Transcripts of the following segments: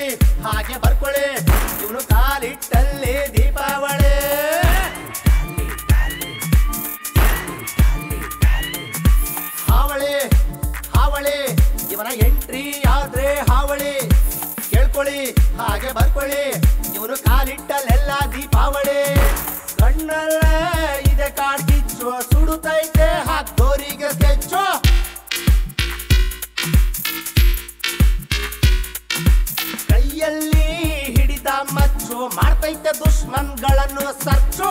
ಬರ್ಕೊಳ್ಳಿ ಹಾಗೆ ಬರ್ಕೊಳ್ಳಿ. ಇವನು ಕಾಲಿಟ್ಟಲ್ಲಿ ದೀಪಾವಳಿ. ಹಾವಳಿ ಹಾವಳಿ. ಇವನ ಎಂಟ್ರಿ ಆದ್ರೆ ಹಾವಳಿ. ಕೇಳ್ಕೊಳ್ಳಿ, ಹಾಗೆ ಬರ್ಕೊಳ್ಳಿ. ಮಾಡ್ತೈತೆ ದುಶ್ಮನ್ಗಳನ್ನು ಸರ್ಚು.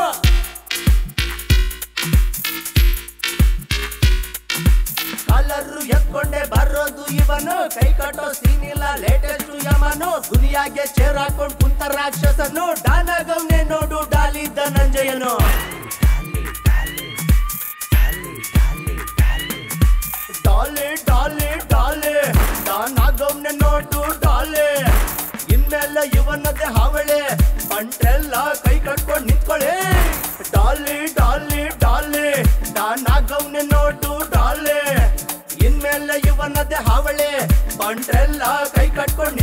ಕಲರು ಎತ್ಕೊಂಡೆ ಬರೋದು ಇವನು. ಕೈ ಕಟ್ಟೋ ಸೀನಿಲ್ಲ ಲೇಟೆಸ್ಟ್ ಯಮನು. ದುನಿಯಾಗೆ ಚೇರ್ ಹಾಕೊಂಡು ಕುಂತ ರಾಕ್ಷಸನು. ಡಾನಗವ್ನೆ ನೋಡು, ಡಾಲಿದ್ದ ಧನಂಜಯನು ಇನ್ಮೇಲೆ ಇವನದೇ ಹಾವಳೆ. ಬಂಟ್ರೆಲ್ಲ ಕೈ ಕಟ್ಕೊಂಡ್ ನಿಂತ್ಕೊಳ್ಳಿ. ಡಾಲಿ ಡಾಲಿ ಡಾಲಿ. ನಾನಾಗವ್ನೆ ನೋಡು, ಡಾಲಿ. ಇನ್ಮೇಲೆ ಇವನದೇ ಹಾವಳೆ. ಬಂಟ್ರೆಲ್ಲ ಕೈ ಕಟ್ಕೊಂಡ್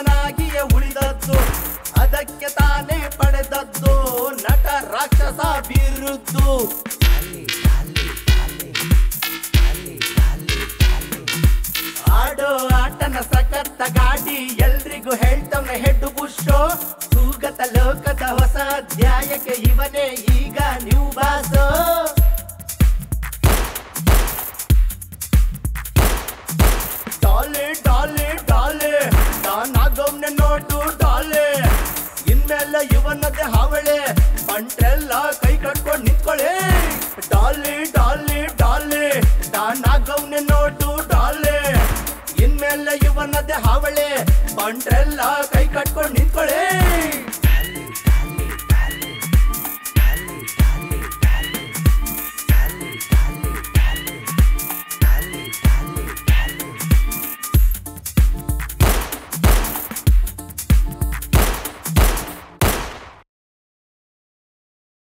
ಕೆಟ್ಟವನಾಗಿಯೇ ಉಳಿದದ್ದು. ಅದಕ್ಕೆ ತಾನೇ ಪಡೆದದ್ದು. ನಟ ರಾಕ್ಷಸ ಬಿರುದ್ದು. ಆಡೋ ಆಟನ ಸಕತ್ತ ಗಾಡಿ ಎಲ್ರಿಗೂ ಹೇಳ್ತವ್ನ ಹೆಡ್ಡು ಬುಷೋ ಸೂಗತ ಲೋಕದ ಹೊಸ ಅಧ್ಯಾಯಕ್ಕೆ ಇವನೇ ಈಗ ಇವನದೇ ಹಾವಳೆ. ಬಂಟ್ರೆಲ್ಲ ಕೈ ಕಟ್ಕೊಂಡು ನಿಂತ್ಕೊಳ್ಳಿ. ಡಾಲಿ ಡಾಲಿ ಡಾಲಿ. ಗೌನೆ ನೋಟು ಡಾಲಿ. ಇನ್ಮೇಲೆ ಇವನದೇ ಹಾವಳೆ. ಬಂಟ್ರೆಲ್ಲ ಕೈ